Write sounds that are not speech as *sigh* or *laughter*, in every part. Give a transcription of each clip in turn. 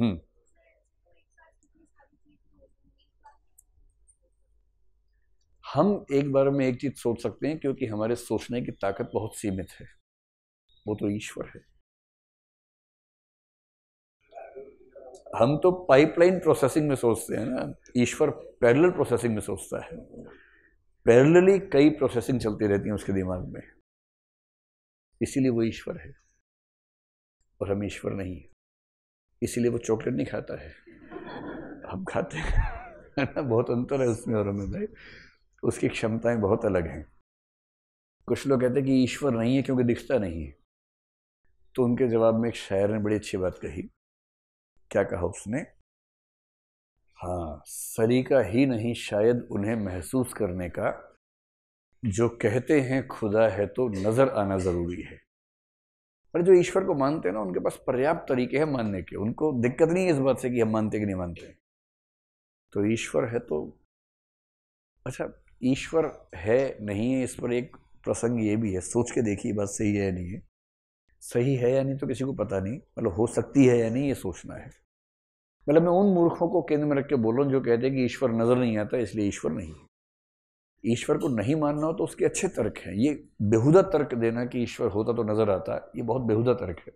हम्म। हम एक बार में एक चीज़ सोच सकते हैं, क्योंकि हमारे सोचने की ताकत बहुत सीमित है। वो तो ईश्वर है। हम तो पाइपलाइन प्रोसेसिंग में सोचते हैं ना। ईश्वर पैरेलल प्रोसेसिंग में सोचता है। पैरेलली कई प्रोसेसिंग चलती रहती है उसके दिमाग में। इसीलिए वो ईश्वर है। और हम ईश्वर नहीं है। इसीलिए वो चॉकलेट नहीं खाता है। हम खाते हैं। ना *laughs* बहुत अंतर है उसमें और हमें भाई। उसकी क्षमताएँ बहुत अलग हैं। कुछ लोग कहते हैं कि ईश्वर नहीं है क्योंकि दिखता नहीं है। तो उनके जवाब में एक शायर ने बड़ी अच्छी बात कही। क्या कहा उसने? हाँ सलीका ही नहीं, शायद उन्हें महसूस करने का। जो कहते हैं खुदा है तो नज़र आना ज़रूरी है। पर जो ईश्वर को मानते हैं ना, उनके पास पर्याप्त तरीके हैं मानने के। उनको दिक्कत नहीं है इस बात से कि हम मानते कि नहीं मानते तो ईश्वर है तो अच्छा ईश्वर है, नहीं है, इस पर एक प्रसंग ये भी है, सोच के देखिए बात सही है या नहीं है। सही है या नहीं तो किसी को पता नहीं मतलब हो सकती है या नहीं, ये सोचना है। मतलब मैं उन मूर्खों को केंद्र में रख के बोल रहा हूँ जो कहते हैं कि ईश्वर नज़र नहीं आता, इसलिए ईश्वर नहीं ईश्वर को नहीं मानना हो तो उसके अच्छे तर्क हैं। ये बेहुदा तर्क देना कि ईश्वर होता तो नज़र आता, ये बहुत बेहुदा तर्क है।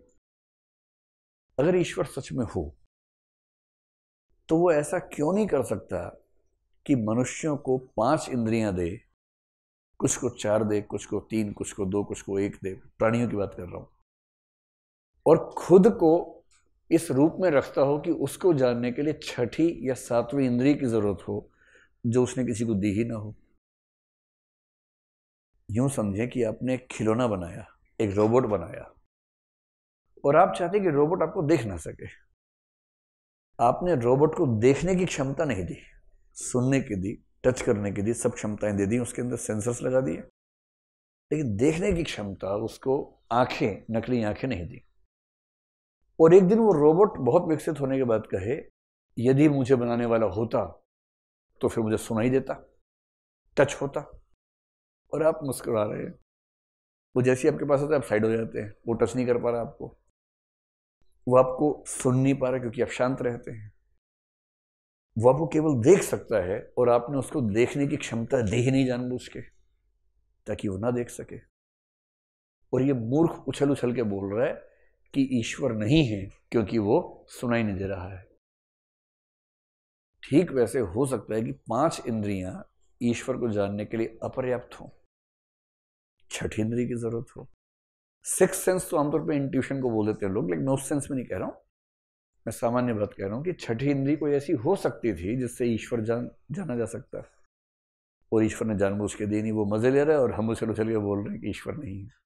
अगर ईश्वर सच में हो तो वो ऐसा क्यों नहीं कर सकता कि मनुष्यों को पाँच इंद्रियाँ दे, कुछ को चार दे, कुछ को तीन, कुछ को दो, कुछ को एक दे, प्राणियों की बात कर रहा हूँ। और खुद को इस रूप में रखता हो कि उसको जानने के लिए छठी या सातवीं इंद्रिय की ज़रूरत हो, जो उसने किसी को दी ही ना हो। यूँ समझें कि आपने एक खिलौना बनाया, एक रोबोट बनाया। और आप चाहते कि रोबोट आपको देख ना सके। आपने रोबोट को देखने की क्षमता नहीं दी, सुनने की दी, टच करने की दी, सब क्षमताएँ दे दी, उसके अंदर सेंसर्स लगा दिए। लेकिन देखने की क्षमता उसको आँखें, नकली आँखें नहीं दी। और एक दिन वो रोबोट बहुत विकसित होने के बाद कहे, यदि मुझे बनाने वाला होता तो फिर मुझे सुनाई देता, टच होता। और आप मुस्कुरा रहे हैं। वो जैसे आपके पास आता है, आप साइड हो जाते हैं। वो टच नहीं कर पा रहा आपको। वो आपको सुन नहीं पा रहा क्योंकि आप शांत रहते हैं। वो आपको केवल देख सकता है और आपने उसको देखने की क्षमता दे ही नहीं जानबूझ के, ताकि वो ना देख सके। और ये मूर्ख उछल उछल के बोल रहा है कि ईश्वर नहीं है, क्योंकि वो सुनाई नहीं दे रहा है। ठीक वैसे हो सकता है कि पाँच इंद्रियाँ ईश्वर को जानने के लिए अपर्याप्त हो। छठी इंद्री की ज़रूरत हो। सिक्स सेंस तो आमतौर पर इंट्यूशन को बोल देते हैं लोग, लेकिन मैं उस सेंस में नहीं कह रहा हूँ। मैं सामान्य बात कह रहा हूँ कि छठी इंद्री कोई ऐसी हो सकती थी जिससे ईश्वर जान, जाना जा सकता। और ईश्वर ने जानबूझ के दी नहीं, वो मज़े ले रहा है और हम उसे उछल के बोल रहे हैं कि ईश्वर नहीं है।